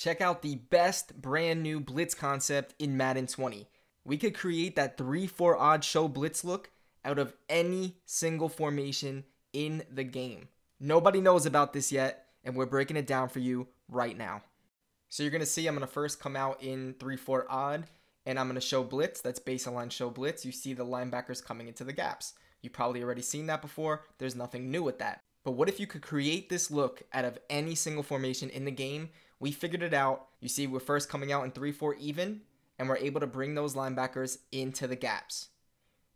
Check out the best brand new blitz concept in Madden 20. We could create that 3 4 odd show blitz look out of any single formation in the game. Nobody knows about this yet, and we're breaking it down for you right now. So you're going to see I'm going to first come out in 3 4 odd, and I'm going to show blitz. That's baseline show blitz. You see the linebackers coming into the gaps. You probably already seen that before. There's nothing new with that. But what if you could create this look out of any single formation in the game? We figured it out. You see, we're first coming out in 3 4 even, and we're able to bring those linebackers into the gaps.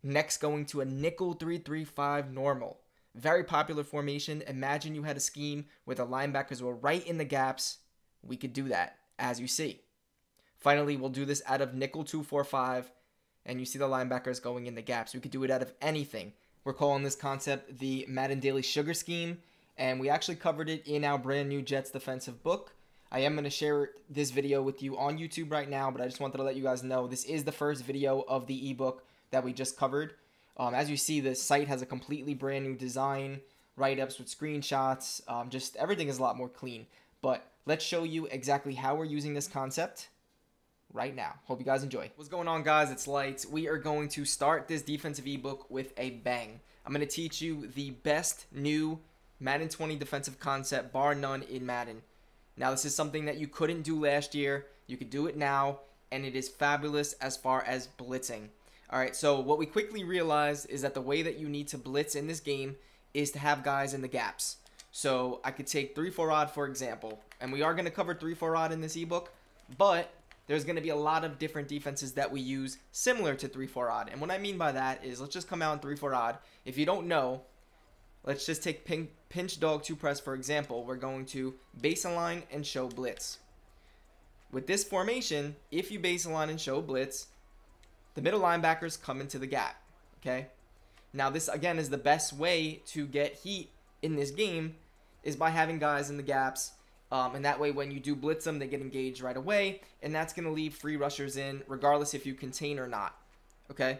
Next, going to a nickel 3 3 5 normal. Very popular formation. Imagine you had a scheme where the linebackers were right in the gaps. We could do that, as you see. Finally, we'll do this out of nickel 2 4 5, and you see the linebackers going in the gaps. We could do it out of anything. We're calling this concept the Madden Daily Sugar Scheme, and we actually covered it in our brand new Jets defensive book. I am going to share this video with you on YouTube right now, but I just wanted to let you guys know this is the first video of the ebook that we just covered. Um, as you see, the site has a completely brand new design, write-ups with screenshots, um, just everything is a lot more clean. But let's show you exactly how we're using this concept right now. Hope you guys enjoy. What's going on, guys? It's Lights. We are going to start this defensive ebook with a bang. I'm going to teach you the best new Madden 20 defensive concept, bar none, in Madden. Now, this is something that you couldn't do last year. You could do it now, and it is fabulous as far as blitzing. All right, so what we quickly realized is that the way that you need to blitz in this game is to have guys in the gaps. So I could take 3-4 odd, for example, and we are going to cover 3-4 odd in this ebook, but there's going to be a lot of different defenses that we use similar to 3-4 odd. And what I mean by that is let's just come out in 3-4 odd. If you don't know, let's just take pin, pinch dog 2 press for example. We're going to base baseline and show blitz. With this formation, if you base baseline and show blitz, the middle linebackers come into the gap. Okay? Now this again is the best way to get heat in this game is by having guys in the gaps um, and that way, when you do blitz them, they get engaged right away, and that's going to leave free rushers in, regardless if you contain or not. Okay?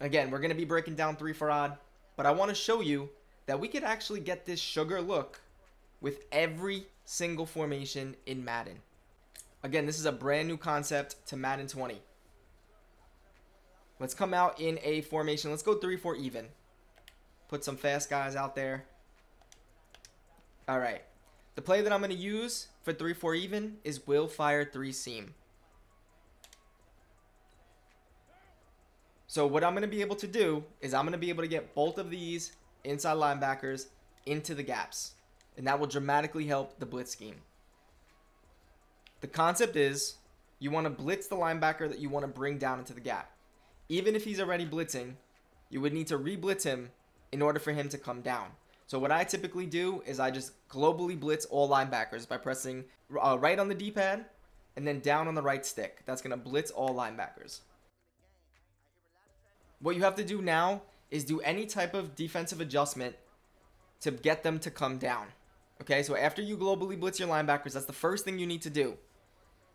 Again, we're going to be breaking down 3 4 odd, but I want to show you that we could actually get this sugar look with every single formation in Madden. Again, this is a brand new concept to Madden 20. Let's come out in a formation. Let's go 3-4 even. Put some fast guys out there. All right. The play that I'm going to use for 3-4 even is will fire 3 seam. So what I'm going to be able to do is I'm going to be able to get both of these inside linebackers into the gaps. And that will dramatically help the blitz scheme. The concept is you want to blitz the linebacker that you want to bring down into the gap. Even if he's already blitzing, you would need to re-blitz him in order for him to come down. So what I typically do is I just globally blitz all linebackers by pressing uh, right on the D-pad and then down on the right stick. That's going to blitz all linebackers. What you have to do now is do any type of defensive adjustment to get them to come down. Okay, so after you globally blitz your linebackers, that's the first thing you need to do.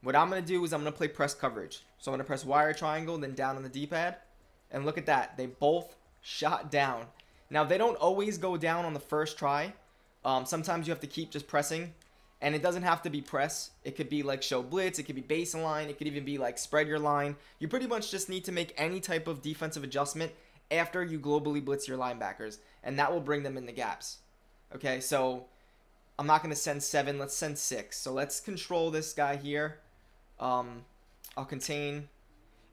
What I'm going to do is I'm going to play press coverage. So I'm going to press wire triangle, then down on the D-pad. And look at that. They both shot down. Now, they don't always go down on the first try. Um, sometimes you have to keep just pressing. And it doesn't have to be press. It could be like show blitz. It could be baseline. It could even be like spread your line. You pretty much just need to make any type of defensive adjustment after you globally blitz your linebackers. And that will bring them in the gaps. Okay, so I'm not going to send seven. Let's send six. So let's control this guy here. Um, I'll contain.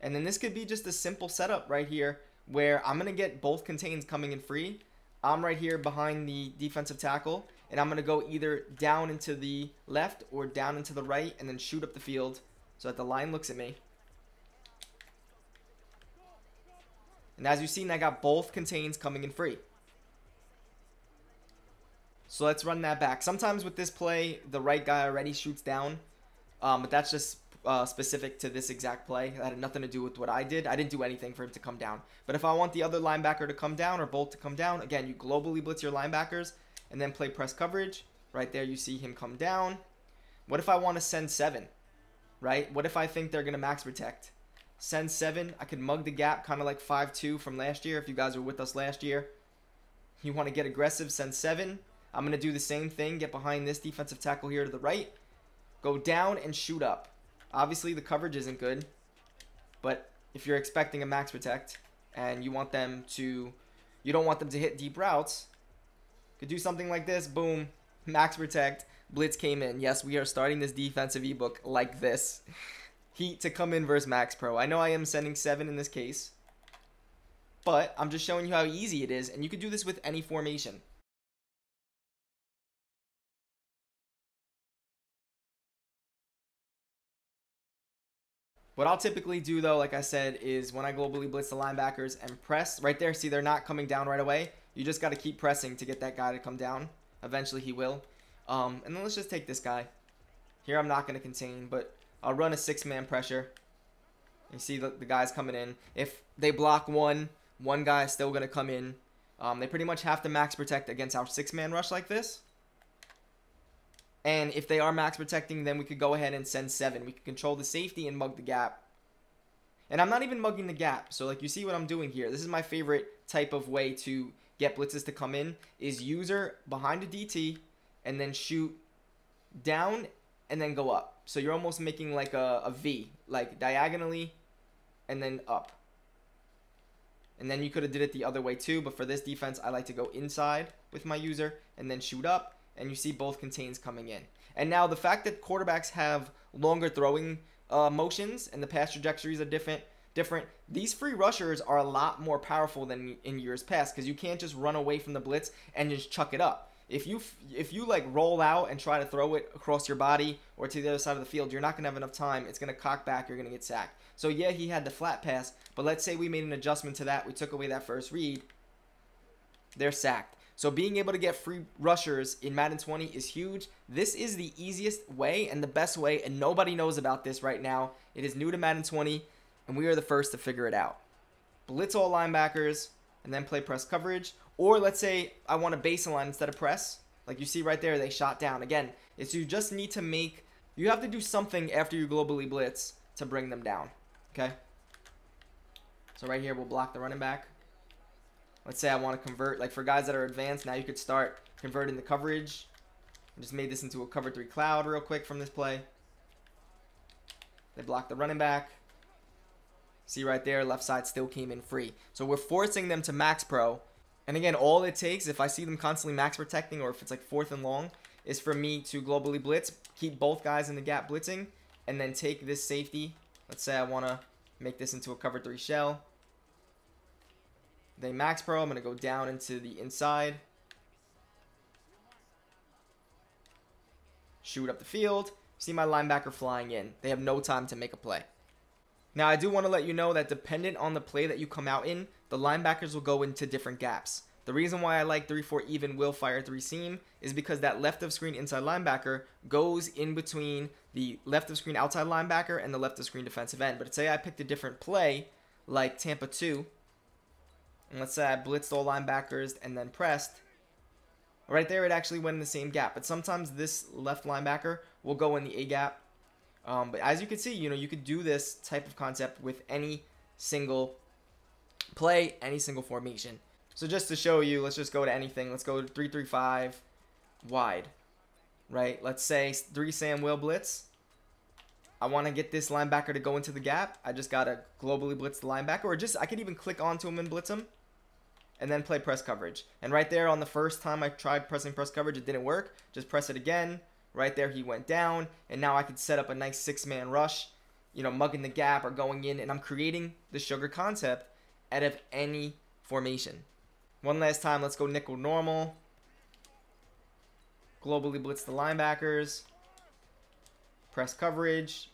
And then this could be just a simple setup right here where I'm going to get both contains coming in free. I'm right here behind the defensive tackle, and I'm going to go either down into the left or down into the right and then shoot up the field so that the line looks at me. And as you've seen, I got both contains coming in free. So let's run that back. Sometimes with this play, the right guy already shoots down, um, but that's just uh, specific to this exact play. That had nothing to do with what I did. I didn't do anything for him to come down. But if I want the other linebacker to come down or both to come down, again, you globally blitz your linebackers and then play press coverage. Right there, you see him come down. What if I want to send seven? Right? What if I think they're going to max protect? Send seven. I could mug the gap, kind of like 5-2 from last year if you guys were with us last year. You want to get aggressive, send seven. I'm going to do the same thing, get behind this defensive tackle here to the right go down and shoot up. Obviously, the coverage isn't good, but if you're expecting a max protect and you want them to, you don't want them to hit deep routes, could do something like this. Boom, max protect. Blitz came in. Yes, we are starting this defensive ebook like this. Heat to come in versus Max Pro. I know I am sending seven in this case, but I'm just showing you how easy it is, and you could do this with any formation. What I'll typically do though, like I said, is when I globally blitz the linebackers and press right there, see they're not coming down right away. You just got to keep pressing to get that guy to come down. Eventually he will. Um, and then let's just take this guy. Here I'm not going to contain, but I'll run a six-man pressure. You see the, the guys coming in. If they block one, one guy is still going to come in. Um, they pretty much have to max protect against our six-man rush like this. And if they are max protecting, then we could go ahead and send seven. We could control the safety and mug the gap. And I'm not even mugging the gap. So like you see what I'm doing here. This is my favorite type of way to get blitzes to come in is user behind a DT and then shoot down and then go up. So you're almost making like a, a V, like diagonally and then up. And then you could have did it the other way too, but for this defense, I like to go inside with my user and then shoot up and you see both contains coming in. And now the fact that quarterbacks have longer throwing uh, motions and the pass trajectories are different, different. These free rushers are a lot more powerful than in years past because you can't just run away from the blitz and just chuck it up. If you if you like roll out and try to throw it across your body or to the other side of the field, you're not gonna have enough time. It's gonna cock back. You're gonna get sacked. So yeah, he had the flat pass, but let's say we made an adjustment to that. We took away that first read. They're sacked. So being able to get free rushers in Madden 20 is huge. This is the easiest way and the best way, and nobody knows about this right now. It is new to Madden 20, and we are the first to figure it out. Blitz all linebackers, and then play press coverage. Or let's say I want a base instead of press. Like you see right there, they shot down. Again, it's you just need to make, you have to do something after you globally blitz to bring them down. Okay? So right here, we'll block the running back. Let's say I want to convert, like for guys that are advanced, now you could start converting the coverage. I just made this into a cover three cloud real quick from this play. They block the running back. See right there, left side still came in free. So we're forcing them to max pro. And again, all it takes, if I see them constantly max protecting or if it's like fourth and long, is for me to globally blitz, keep both guys in the gap blitzing, and then take this safety. Let's say I want to make this into a cover three shell. They max pro. I'm going to go down into the inside. Shoot up the field. See my linebacker flying in. They have no time to make a play. Now, I do want to let you know that dependent on the play that you come out in, the linebackers will go into different gaps. The reason why I like 3-4 even will fire 3 seam is because that left of screen inside linebacker goes in between the left of screen outside linebacker and the left of screen defensive end. But say I picked a different play, like Tampa 2, and let's say I blitzed all linebackers and then pressed, right there it actually went in the same gap. But sometimes this left linebacker will go in the A gap. Um, but as you can see, you know, you could do this type of concept with any single play, any single formation. So just to show you, let's just go to anything. Let's go to 335 wide, right? Let's say 3 Sam Will blitz. I want to get this linebacker to go into the gap. I just got to globally blitz the linebacker. Or just, I could even click onto him and blitz him. And then play press coverage. And right there on the first time I tried pressing press coverage, it didn't work. Just press it again. Right there, he went down. And now I could set up a nice six-man rush. You know, mugging the gap or going in. And I'm creating the sugar concept out of any formation. One last time, let's go nickel normal. Globally blitz the linebackers. Press coverage.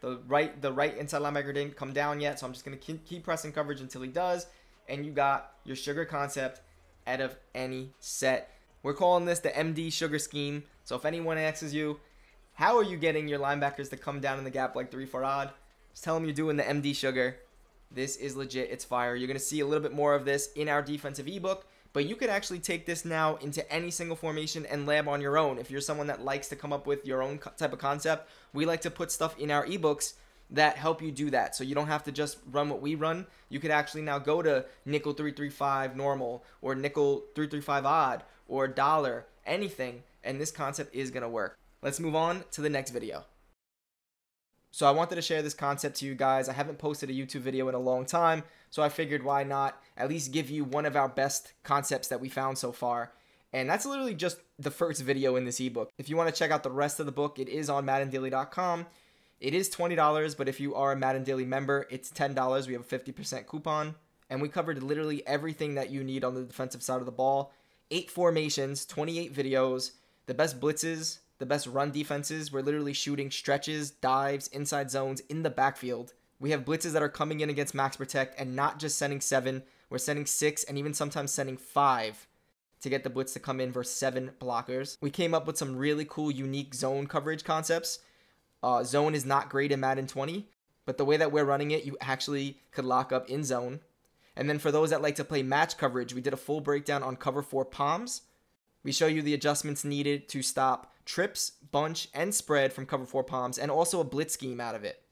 The right the right inside linebacker didn't come down yet, so I'm just going to keep, pressing coverage until he does. And you got your sugar concept out of any set. We're calling this the MD sugar scheme. So if anyone asks you, how are you getting your linebackers to come down in the gap like 3-4 odd? Just tell them you're doing the MD sugar. This is legit. It's fire. You're going to see a little bit more of this in our defensive ebook, but you could actually take this now into any single formation and lab on your own. If you're someone that likes to come up with your own type of concept, we like to put stuff in our ebooks that help you do that. So you don't have to just run what we run. You could actually now go to nickel 335 normal or nickel 335 odd or dollar, anything, and this concept is going to work. let's move on to the next video. So I wanted to share this concept to you guys. I haven't posted a YouTube video in a long time, so I figured why not at least give you one of our best concepts that we found so far. And that's literally just the first video in this ebook. If you want to check out the rest of the book, it is on maddendaily.com. It is $20, but if you are a Madden Daily member, it's $10. We have a 50% coupon. And we covered literally everything that you need on the defensive side of the ball. Eight formations, 28 videos, the best blitzes, the best run defenses. We're literally shooting stretches, dives, inside zones in the backfield. We have blitzes that are coming in against max protect and not just sending seven. We're sending six and even sometimes sending five to get the blitz to come in versus seven blockers. We came up with some really cool, unique zone coverage concepts. Uh, zone is not great in Madden 20, but the way that we're running it, you actually could lock up in zone. And then for those that like to play match coverage, we did a full breakdown on cover four palms. We show you the adjustments needed to stop trips, bunch, and spread from cover four palms, and also a blitz scheme out of it.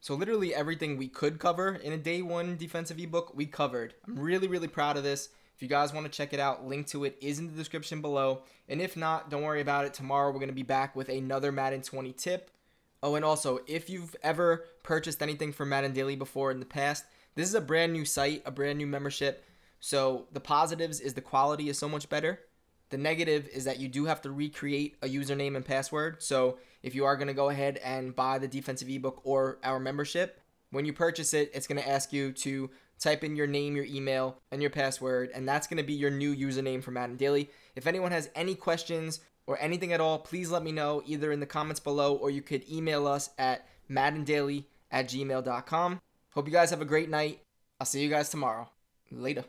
So literally everything we could cover in a day one defensive ebook, we covered. I'm really, really proud of this. If you guys want to check it out, link to it is in the description below. And if not, don't worry about it. Tomorrow we're going to be back with another Madden 20 tip. Oh, and also, if you've ever purchased anything from Madden Daily before in the past, this is a brand new site, a brand new membership. So the positives is the quality is so much better. The negative is that you do have to recreate a username and password. So if you are going to go ahead and buy the defensive ebook or our membership, when you purchase it, it's going to ask you to type in your name, your email, and your password, and that's going to be your new username for Madden Daily. If anyone has any questions or anything at all, please let me know either in the comments below or you could email us at maddendaily at gmail.com. Hope you guys have a great night. I'll see you guys tomorrow. Later.